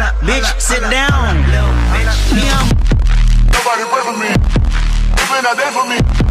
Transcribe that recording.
bitch, sit down. Nobody pray for me. You been out there for me.